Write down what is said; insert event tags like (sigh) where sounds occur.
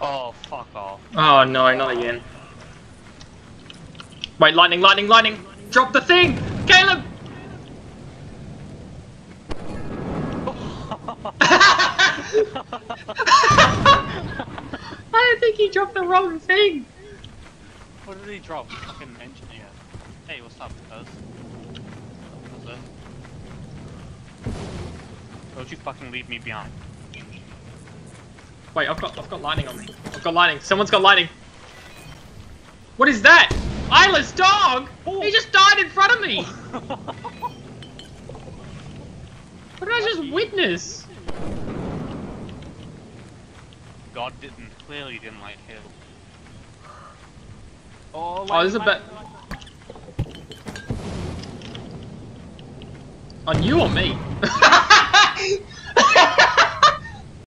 Oh, fuck off. Oh no, not again. Wait, lightning, lightning, lightning! Drop the thing! Caleb! (laughs) I think he dropped the wrong thing! What did he drop? Fucking engineer. Hey, what's up, cuz? Don't you fucking leave me behind. Wait, I've got I've got lightning on me. I've got lightning. Someone's got lightning. What is that? Isla's dog! He just died in front of me! (laughs) What did I just witness? God didn't, clearly didn't like him. Oh, Oh, there's a bit. On you or me? (laughs) (laughs)